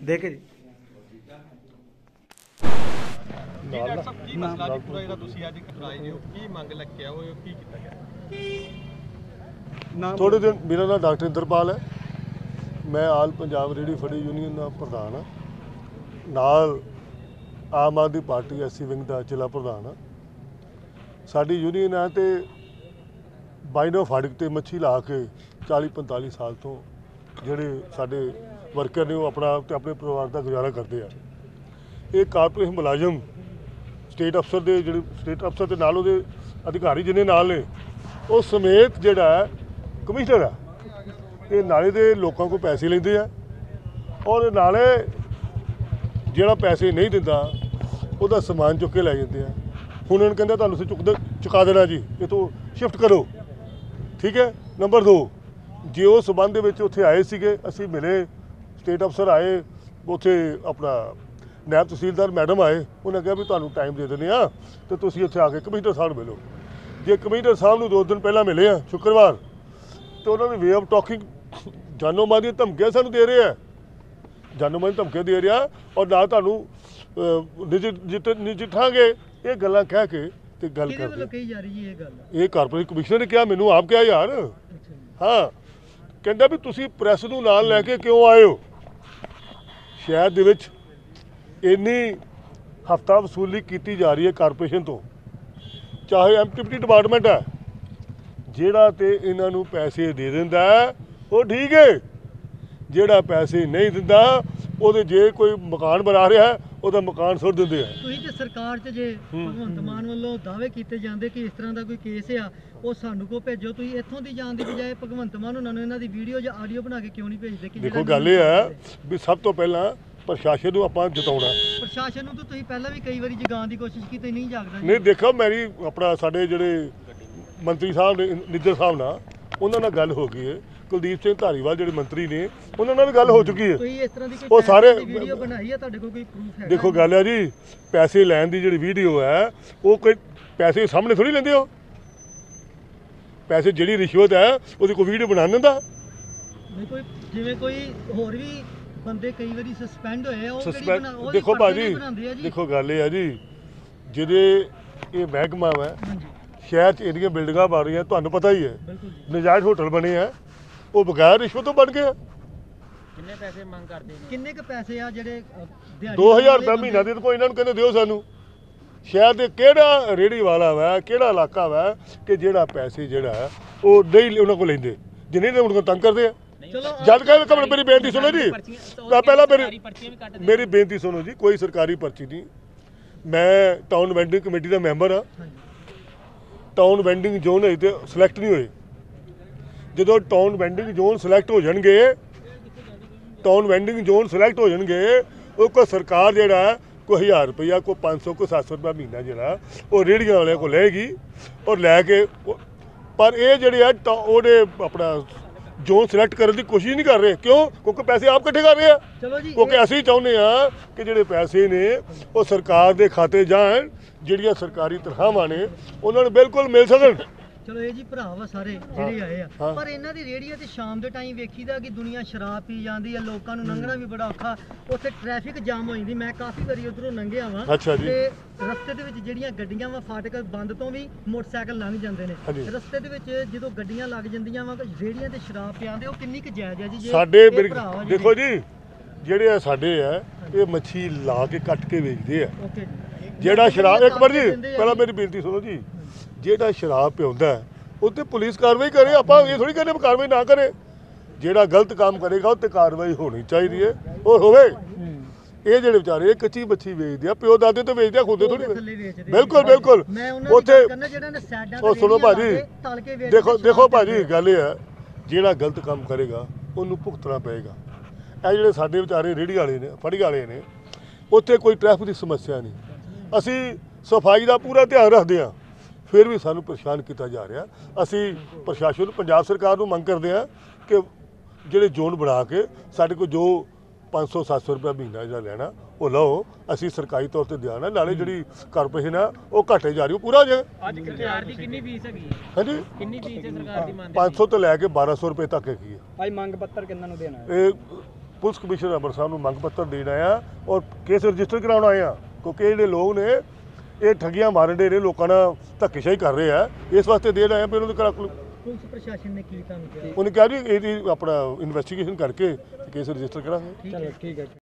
ਦੇ ਕੇ ਜੀ। ਕੀ ਡਾਕਟਰ ਸਾਹਿਬ ਕੀ ਮਸਲਾ ਜੀ ਪੂਰਾ ਜਿਹੜਾ ਤੁਸੀਂ ਅੱਜ ਕਟਰਾਏ ਜੀ? ਕੀ ਮੰਗ ਲੈ ਕੇ ਆਏ ਹੋ ਕੀ ਕੀਤਾ ਗਿਆ? ਥੋੜੇ ਦਿਨ ਮੇਰਾ ਨਾਮ ਡਾਕਟਰ ਇੰਦਰਪਾਲ ਹੈ। ਮੈਂ ਆਲ ਪੰਜਾਬ ਰੇਡੀ ਫੜੀ ਯੂਨੀਅਨ ਦਾ ਪ੍ਰਧਾਨ ਹਾਂ। ਨਾਲ Aam Aadmi party SC wing ਦਾ ਜ਼ਿਲ੍ਹਾ ਪ੍ਰਧਾਨ ਹਾਂ। ਸਾਡੀ ਯੂਨੀਅਨ ਹੈ ਤੇ ਬਾਈਨੋ ਫਾੜਕ ਤੇ ਮੱਛੀ ਲਾ ਕੇ 40 45 ਸਾਲ ਤੋਂ ਜਿਹੜੇ ਸਾਡੇ ਵਰਕਰ ਨੇ ਉਹ ਆਪਣਾ ਤੇ ਆਪਣੇ ਪਰਿਵਾਰ ਦਾ ਗੁਜ਼ਾਰਾ ਕਰਦੇ ਆ। ਇਹ ਕਾਰਪੋਰੇਸ਼ਨ ਮੁਲਾਜ਼ਮ ਸਟੇਟ ਅਫਸਰ ਦੇ ਜਿਹੜੇ ਸਟੇਟ ਅਫਸਰ ਦੇ ਨਾਲ ਉਹਦੇ ਅਧਿਕਾਰੀ ਜਿਹਨੇ ਨਾਲ ਨੇ, ਉਹ ਸਮੇਤ ਜਿਹੜਾ ਕਮਿਸ਼ਨਰ ਆ। ਇਹ ਨਾਲੇ ਦੇ ਲੋਕਾਂ ਕੋਲ ਪੈਸੇ ਲੈਂਦੇ ਆ ਔਰ ਨਾਲੇ ਜਿਹੜਾ ਪੈਸੇ ਨਹੀਂ ਦਿੰਦਾ, ਉਹਦਾ ਸਮਾਨ ਚੁੱਕ ਕੇ ਲੈ ਜਾਂਦੇ ਆ। ਹੁਣ ਇਹਨਾਂ ਕਹਿੰਦਾ ਤੁਹਾਨੂੰ ਅਸੀਂ ਚੁੱਕ ਚੁਕਾ ਦੇਣਾ ਜੀ, ਇਹ ਤੋਂ ਸ਼ਿਫਟ ਕਰੋ। ਠੀਕ ਹੈ? ਨੰਬਰ 2 ਜੇ ਉਹ ਸਬੰਧ ਦੇ ਵਿੱਚ ਉੱਥੇ ਆਏ ਸੀਗੇ, ਅਸੀਂ ਮਿਲੇ ਸਟੇਟ ਅਫਸਰ ਆਏ ਉੱਥੇ ਆਪਣਾ ਨਾਇਬ ਤਹਿਸੀਲਦਾਰ ਮੈਡਮ ਆਏ ਉਹਨਾਂ ਕਿਹਾ ਵੀ ਤੁਹਾਨੂੰ ਟਾਈਮ ਦੇ ਦਿੰਦੇ ਆ ਤੇ ਤੁਸੀਂ ਇੱਥੇ ਆ ਕੇ ਕਮਿਸ਼ਨਰ ਸਾਹਿਬ ਨੂੰ ਮਿਲੋ। ਜੇ ਕਮਿਸ਼ਨਰ ਸਾਹਿਬ ਨੂੰ ਦੋ ਦਿਨ ਪਹਿਲਾਂ ਮਿਲੇ ਆ ਸ਼ੁੱਕਰਵਾਰ ਤੇ ਉਹਨਾਂ ਦੀ ਵੇ ਆਫ ਟਾਕਿੰਗ ਜਾਨੋ ਮਾਰ ਦੀਆਂ ਧਮਕੀਆਂ ਸਾਨੂੰ ਦੇ ਰਹੇ ਆ। ਜਾਨੋ ਮਾਰ ਧਮਕੀਆਂ ਦੇ ਰਿਹਾ ਔਰ ਨਾ ਤੁਹਾਨੂੰ ਨਜਿੱਠਾਂਗੇ ਇਹ ਗੱਲਾਂ ਕਹਿ ਕੇ ਤੇ ਗੱਲ ਕਰਦੇ। ਕਹੀ ਜਾ ਰਹੀ ਹੈ ਇਹ ਗੱਲ? ਇਹ ਕਾਰਪੋਰੇਟ ਕਮਿਸ਼ਨਰ ਨੇ ਕਿਹਾ ਮੈਨੂੰ ਆਪ ਕਿਹਾ ਯਾਰ। ਹਾਂ ਕਹਿੰਦਾ ਵੀ ਤੁਸੀਂ ਪ੍ਰੈਸ ਨੂੰ ਨਾਲ ਲੈ ਕੇ ਕਿਉਂ ਆਏ ਹੋ? ਸ਼ਹਿਰ ਦੇ ਵਿੱਚ ਇੰਨੀ ਹਫਤਾ ਵਸੂਲੀ ਕੀਤੀ ਜਾ ਰਹੀ ਹੈ ਕਾਰਪੋਰੇਸ਼ਨ ਤੋਂ। ਚਾਹੇ ਐਮਟੀਪੀ ਡਿਪਾਰਟਮੈਂਟ ਹੈ, ਜਿਹੜਾ ਤੇ ਇਹਨਾਂ ਨੂੰ ਪੈਸੇ ਦੇ ਦਿੰਦਾ ਉਹ ਠੀਕ ਹੈ। ਜਿਹੜਾ ਪੈਸੇ ਨਹੀਂ ਦਿੰਦਾ, ਉਹਦੇ ਜੇ ਕੋਈ ਮਕਾਨ ਬਣਾ ਰਿਹਾ ਉਹਦਾ ਮਕਾਨ ਸੁੱਟ ਦਿੰਦੇ ਆ। ਤੁਸੀਂ ਤੇ ਸਰਕਾਰ 'ਚ ਜੇ ਭਗਵੰਤ ਮਾਨ ਵੱਲੋਂ ਦਾਅਵੇ ਕੀਤੇ ਜਾਂਦੇ ਕਿ ਇਸ ਤਰ੍ਹਾਂ ਦਾ ਕੋਈ ਕੇਸ ਆ ਉਹ ਸਾਨੂੰ ਕੋ ਭੇਜੋ। ਤੁਸੀਂ ਇੱਥੋਂ ਦੀ ਜਾਣ ਦੀ ਬਜਾਏ ਭਗਵੰਤ ਮਾਨ ਉਹਨਾਂ ਨੂੰ ਇਹਨਾਂ ਦੀ ਵੀਡੀਓ ਜਾਂ ਆਡੀਓ ਬਣਾ ਕੇ ਕਿਉਂ ਨਹੀਂ ਭੇਜਦੇ? ਕਿ ਦੇਖੋ ਗੱਲ ਇਹ ਹੈ ਵੀ ਸਭ ਤੋਂ ਪਹਿਲਾਂ ਪ੍ਰਸ਼ਾਸਨ ਨੂੰ ਆਪਾਂ ਜਿਤਾਉਣਾ। ਪ੍ਰਸ਼ਾਸਨ ਨੂੰ ਤਾਂ ਤੁਸੀਂ ਪਹਿਲਾਂ ਵੀ ਕਈ ਵਾਰੀ ਜਗਾਉਣ ਦੀ ਕੋਸ਼ਿਸ਼ ਕੀਤੀ ਨਹੀਂ ਜਾਗਦਾ ਨਹੀਂ ਦੇਖੋ ਮੇਰੀ ਆਪਣਾ ਸਾਡੇ ਜਿਹੜੇ ਮੰਤਰੀ ਸਾਹਿਬ ਨੇ ਨਿੱਜਰ ਸਾਹਿਬ ਨਾਲ ਉਹਨਾਂ ਨਾਲ ਗੱਲ ਹੋ ਗਈ ਹੈ ਕੁਲਦੀਪ ਸਿੰਘ ਧਾਰੀਵਾਲ ਜਿਹੜੇ ਮੰਤਰੀ ਨੇ ਉਹਨਾਂ ਨਾਲ ਵੀ ਗੱਲ ਹੋ ਚੁੱਕੀ ਹੈ। ਤੁਸੀਂ ਇਸ ਤਰ੍ਹਾਂ ਦੀ ਕੋਈ ਉਹ ਸਾਰੇ- ਵੀਡੀਓ ਬਣਾਈ ਹੈ ਤੁਹਾਡੇ ਕੋਲ ਕੋਈ ਪ੍ਰੂਫ ਹੈ ਦੇਖੋ ਗੱਲ ਹੈ ਜੀ ਪੈਸੇ ਲੈਣ ਦੀ ਜਿਹੜੀ ਵੀਡੀਓ ਹੈ ਉਹ ਕੋਈ ਪੈਸੇ ਸਾਹਮਣੇ ਥੋੜੀ ਲੈਂਦੇ ਹੋ। ਪੈਸੇ ਜਿਹੜੀ ਰਿਸ਼ਵਤ ਹੈ ਉਹਦੀ ਕੋਈ ਵੀਡੀਓ ਬਣਾ ਦਿੰਦਾ। ਨਹੀਂ ਕੋਈ ਜਿਵੇਂ ਕੋਈ ਹੋਰ ਵੀ ਬੰਦੇ ਕਈ ਵਾਰੀ ਸਸਪੈਂਡ ਹੋਏ ਆ ਉਹ ਕਿਹੜੀ ਬਣਾ- ਉਹ ਦੇਖੋ ਬਾਜੀ ਆ ਦੇਖੋ ਗੱਲ ਇਹ ਹੈ ਜੀ ਜਿਹਦੇ ਇਹ ਮਹਿਕਮਾ ਹੈ ਸ਼ਹਿਰ 'ਚ ਇੰਨੀਆਂ ਬਿਲਡਿੰਗਾਂ ਬਣ ਰਹੀਆਂ ਤੁਹਾਨੂੰ ਪਤਾ ਹੀ ਹੈ। ਨਜਾਇਜ਼ ਹੋਟਲ ਬਣੇ ਆ। ਉਹ ਬਗੈਰ ਰਿਸ਼ਵਤ ਤੋਂ ਬਣ ਗਏ ਆ। ਕਿੰਨੇ ਪੈਸੇ ਮੰਗ ਕਰਦੇ ਨੇ? ਕਿੰਨੇ ਕ ਪੈਸੇ ਆ ਜਿਹੜੇ ਅ, ਦਿਹਾੜੀ 2000 ਵਾਲੇ ਰੁਪਏ ਮਹੀਨਾ ਦੇ ਕੋਈ ਇਹਨਾਂ ਨੂੰ ਕਹਿੰਦੇ ਦਿਓ ਸਾਨੂੰ। ਸ਼ਹਿਰ ਦੇ ਕਿਹੜਾ ਰੇੜੀ ਵਾਲਾ ਵਾ ਕਿਹੜਾ ਇਲਾਕਾ ਵਾ ਕਿ ਜਿਹੜਾ ਪੈਸੇ ਜਿਹੜਾ ਹੈ ਉਹ ਨਹੀਂ ਉਹਨਾਂ ਕੋਲ ਲੈਂਦੇ। ਜਿੰਨੇ ਨੇ ਉਹਨਾਂ ਨੂੰ ਤੰਗ ਕਰਦੇ ਆ। ਚਲੋ ਜਦ ਕਹਿੰਦੇ ਕਮਲ ਮੇਰੀ ਬੇਨਤੀ ਸੁਣੋ ਜੀ। ਤਾਂ ਪਹਿਲਾਂ ਮੇਰੀ ਮੇਰੀ ਬੇਨਤੀ ਸੁਣੋ ਜੀ ਕੋਈ ਸਰਕਾਰੀ ਪਰਚੀ ਨਹੀਂ। ਮੈਂ ਟਾਊਨ ਵੈਂਡਿੰਗ ਕਮੇਟੀ ਦਾ ਮੈਂਬਰ ਆ ਹਾਂਜੀ। ਟਾਊਨ ਵੈਂਡਿੰਗ ਜ਼ੋਨ ਅਜੇ ਤੇ ਸਿਲੈਕਟ ਨਹੀਂ ਹੋਏ। ਜਦੋਂ ਟਾਊਨ ਵੈਂਡਿੰਗ ਜ਼ੋਨ ਸਿਲੈਕਟ ਹੋ ਜਾਣਗੇ ਟਾਊਨ ਵੈਂਡਿੰਗ ਜ਼ੋਨ ਸਿਲੈਕਟ ਹੋ ਜਾਣਗੇ ਉਹ ਕੋ ਸਰਕਾਰ ਜਿਹੜਾ ਕੋਈ 1000 ਰੁਪਇਆ ਕੋਈ 500 ਕੋਈ 700 ਰੁਪਇਆ ਮਹੀਨਾ ਜਿਹੜਾ ਉਹ ਰੇੜੀਆਂ ਵਾਲਿਆਂ ਕੋ ਲਏਗੀ ਔਰ ਲੈ ਕੇ ਪਰ ਇਹ ਜਿਹੜੇ ਆ ਉਹਦੇ ਆਪਣਾ ਜ਼ੋਨ ਸਿਲੈਕਟ ਕਰਨ ਦੀ ਕੋਸ਼ਿਸ਼ ਨਹੀਂ ਕਰ ਰਹੇ। ਕਿਉਂ? ਕਿਉਂਕਿ ਪੈਸੇ ਆਪ ਇਕੱਠੇ ਕਰ ਰਹੇ ਆ। ਕਿਉਂਕਿ ਅਸੀਂ ਚਾਹੁੰਦੇ ਆ ਕਿ ਜਿਹੜੇ ਪੈਸੇ ਨੇ ਉਹ ਸਰਕਾਰ ਦੇ ਖਾਤੇ ਜਾਣ ਜਿਹੜੀਆਂ ਸਰਕਾਰੀ ਤਨਖਾਹਾਂ ਨੇ ਉਹਨਾਂ ਨੂੰ ਬਿਲਕੁਲ ਮਿਲ ਸਕਣ। ਚਲੋ ਇਹ ਜੀ ਭਰਾ ਵਾ ਸਾਰੇ ਜਿਹੜੇ ਆਏ ਆ। ਹਾਂ। ਪਰ ਇਹਨਾਂ ਦੀ ਰੇੜੀਆਂ ਤੇ ਸ਼ਾਮ ਦੇ ਟਾਈਮ ਵੇਖੀਦਾ ਕਿ ਦੁਨੀਆ ਸ਼ਰਾਬ ਪੀ ਜਾਂਦੀ ਆ ਲੋਕਾਂ ਨੂੰ ਲੰਘਣਾ ਵੀ ਬੜਾ ਔਖਾ। ਉੱਥੇ ਟ੍ਰੈਫਿਕ ਜਾਮ ਹੋ ਜਾਂਦੀ। ਮੈਂ ਕਾਫੀ ਵਾਰੀ ਉਧਰੋਂ ਲੰਘਿਆ ਵਾਂ। ਅੱਛਾ ਜੀ। ਤੇ ਰਸਤੇ ਦੇ ਵਿੱਚ ਜਿਹੜੀਆਂ ਗੱਡੀਆਂ ਵਾ ਫਾਟਕ ਬੰਦ ਤੋਂ ਵੀ ਮੋਟਰਸਾਈਕਲ ਲੰਘ ਜਾਂਦੇ ਨੇ। ਹਾਂਜੀ। ਰਸਤੇ ਦੇ ਵਿੱਚ ਜਦੋਂ ਗੱਡੀਆਂ ਲੱਗ ਜਾਂਦੀਆਂ ਵਾ ਰੇੜੀਆਂ ਤੇ ਸ਼ਰਾਬ ਪਿਆਉਂਦੇ ਉਹ ਕਿੰਨੀ ਕੁ ਜਾਇਜ਼ ਆ ਜੀ? ਜੇ ਸਾਡੇ ਇਹ ਮੇਰੀ- ਭਰਾ ਵਾ ਜਿਹੜੇ- ਦੇਖੋ ਜੀ ਜਿਹੜੇ ਆ ਸਾਡੇ ਆ ਇਹ ਮੱਛੀ ਲਾ ਕੇ ਕੱਟ ਕੇ ਵੇਚਦੇ ਆ। ਓਕੇ। ਜੀ ਜਿਹੜਾ ਸ਼ਰਾਬ ਇੱਕ ਵਾਰ ਜੀ ਪਹਿਲਾਂ ਮੇਰੀ ਬੇਨਤੀ ਸੁਣੋ ਜੀ। ਜਿਹੜਾ ਸ਼ਰਾਬ ਪਿਉਂਦਾ ਹੈ, ਉਹ ਤੇ ਪੁਲਿਸ ਕਾਰਵਾਈ ਕਰੇ ਆਪਾਂ ਇਹ ਥੋੜੀ ਕਹਿੰਦੇ ਕਾਰਵਾਈ ਨਾ ਕਰੇ। ਜਿਹੜਾ ਗਲਤ ਕੰਮ ਕਰੇਗਾ ਉਹ ਤੇ ਕਾਰਵਾਈ ਹੋਣੀ ਚਾਹੀਦੀ ਹੈ। ਔਰ ਹੋਵੇ ਇਹ ਜਿਹੜੇ ਵਿਚਾਰੇ ਕੱਚੀ ਬੱਚੀ ਵੇਚਦੇ ਆ ਪਿਓ ਦਾਦੇ ਤੋਂ ਵੇਚਦੇ ਆ ਖੁਦੇ ਥੋੜੀ। ਬਿਲਕੁਲ ਬਿਲਕੁਲ। ਉੱਥੇ ਉਹ ਸੁਣੋ ਭਾਜੀ ਦੇਖੋ ਦੇਖੋ ਭਾਜੀ। ਗੱਲ ਇਹ ਹੈ ਜਿਹੜਾ ਗਲਤ ਕੰਮ ਕਰੇਗਾ ਉਹਨੂੰ ਭੁਗਤਣਾ ਪਏਗਾ। ਇਹ ਜਿਹੜੇ ਸਾਡੇ ਵਿਚਾਰੇ ਰੇੜੀ ਵਾਲੇ ਨੇ ਫੜੀ ਵਾਲੇ ਨੇ ਉੱਥੇ ਕੋਈ ਟ੍ਰੈਫਿਕ ਦੀ ਸਮੱਸਿਆ ਨਹੀਂ। ਅਸੀਂ ਸਫ਼ਾਈ ਦਾ ਪੂਰਾ ਧਿਆਨ ਰੱਖਦੇ ਹਾਂ। ਫਿਰ ਵੀ ਸਾਨੂੰ ਪਰੇਸ਼ਾਨ ਕੀਤਾ ਜਾ ਰਿਹਾ। ਅਸੀਂ ਪ੍ਰਸ਼ਾਸਨ ਨੂੰ ਪੰਜਾਬ ਸਰਕਾਰ ਨੂੰ ਮੰਗ ਕਰਦੇ ਹਾਂ ਕਿ ਜਿਹੜੇ ਜ਼ੋਨ ਬਣਾ ਕੇ ਸਾਡੇ ਕੋਲ ਜੋ 500 700 ਰੁਪਏ ਮਹੀਨਾ ਜਿਹੜਾ ਲੈਣਾ ਉਹ ਲਓ। ਅਸੀਂ ਸਰਕਾਰੀ ਤੌਰ ਤੇ ਧਿਆਨ ਨਾਲੇ ਜਿਹੜੀ ਕਾਰਪੋਰੇਸ਼ਨ ਆ ਉਹ ਘਾਟੇ ਜਾ ਰਹੀ ਉਹ ਪੂਰਾ ਹੋ ਜਾਏ ਅੱਜ ਸਰਕਾਰ ਦੀ ਕਿੰਨੀ ਫੀਸ ਹੈਗੀ ਹੈ? ਹਾਂਜੀ? ਕਿੰਨੀ ਫੀਸ ਹੈ ਸਰਕਾਰ ਦੀ ਮੰਨਦੇ 500 ਤੋਂ ਲੈ ਕੇ 1200 ਰੁਪਏ ਤੱਕ ਹੈਗੀ ਹੈ। ਭਾਈ ਮੰਗ ਪੱਤਰ ਕਿੰਨਾਂ ਨੂੰ ਦੇਣਾ ਹੈ? ਇਹ ਪੁਲਿਸ ਕਮਿਸ਼ਨਰ ਅੰਮ੍ਰਿਤਸਰ ਨੂੰ ਮੰਗ ਪੱਤਰ ਦੇਣ ਆਇਆ ਔਰ ਕੇਸ ਰਜਿਸਟਰ ਕਰਾਉਣ ਆਇਆ ਕਿਉਂਕਿ ਜਿਹੜੇ ਲੋਕ ਨੇ ਇਹ ਠੱਗੀਆਂ ਮਾਰਨ ਦੇ ਨੇ ਲੋਕਾਂ ਨਾਲ ਧੱਕੇਸ਼ਾਹੀ ਕਰ ਰਹੇ ਆ ਇਸ ਵਾਸਤੇ ਦੇਣ ਆਇਆ ਵੀ ਉਹਨਾਂ ਦੇ ਘਰ ਪੁਲਿਸ ਪ੍ਰਸ਼ਾਸਨ ਨੇ ਕੀ ਤੁਹਾਨੂੰ ਕਿਹਾ? ਉਹਨੇ ਕਿਹਾ ਵੀ ਇਹਦੀ ਆਪਣਾ ਇਨਵੈਸਟੀਗੇਸ਼ਨ ਕਰਕੇ ਕੇਸ ਰਜਿਸਟਰ ਕਰਾਂਗੇ। ਚਲੋ ਠੀਕ ਹੈ।